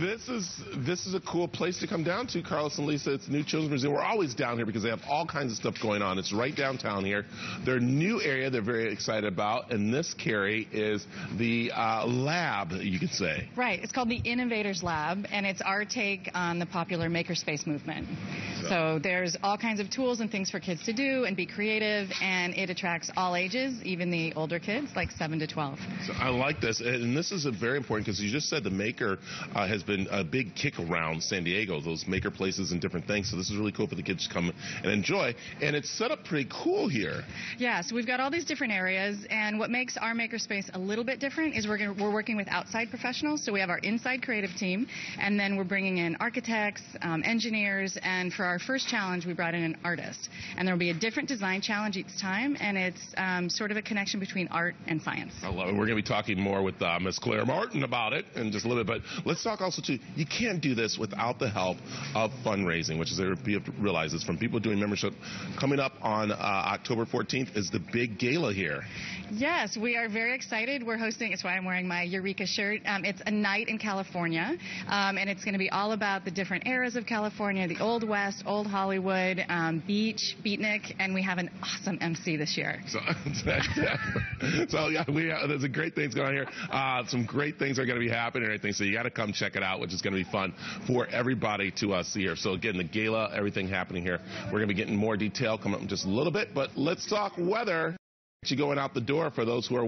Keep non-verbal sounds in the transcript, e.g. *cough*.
This is this is a cool place to come down to, Carlos and Lisa. It's New Children's Museum. We're always down here because they have all kinds of stuff going on. It's right downtown here. Their new area they're very excited about, and this, Carrie, is the uh, lab, you could say. Right. It's called the Innovators Lab, and it's our take on the popular makerspace movement. So, so there's all kinds of tools and things for kids to do and be creative, and it attracts all ages, even the older kids, like 7 to 12. So I like this, and this is very important because you just said the maker uh, has been a big kick around San Diego, those maker places and different things. So this is really cool for the kids to come and enjoy. And it's set up pretty cool here. Yeah, so we've got all these different areas, and what makes our makerspace a little bit different is we're gonna, we're working with outside professionals. So we have our inside creative team, and then we're bringing in architects, um, engineers, and for our first challenge, we brought in an artist. And there will be a different design challenge each time, and it's um, sort of a connection between art and science. I love it. We're going to be talking more with uh, Miss Claire Martin about it in just a little bit, but let's talk also You can't do this without the help of fundraising, which is you have to realize is from people doing membership. Coming up on uh, October 14th is the big gala here. Yes, we are very excited. We're hosting. It's why I'm wearing my Eureka shirt. Um, it's a night in California, um, and it's going to be all about the different eras of California: the Old West, Old Hollywood, um, beach, beatnik, and we have an awesome MC this year. So, *laughs* so yeah, we have, there's a great things going on here. Uh, some great things are going to be happening and everything. So you got to come check it out, which is going to be fun for everybody to uh, see here. So again, the gala, everything happening here. We're going to be getting more detail coming up in just a little bit, but let's talk weather. You going out the door for those who are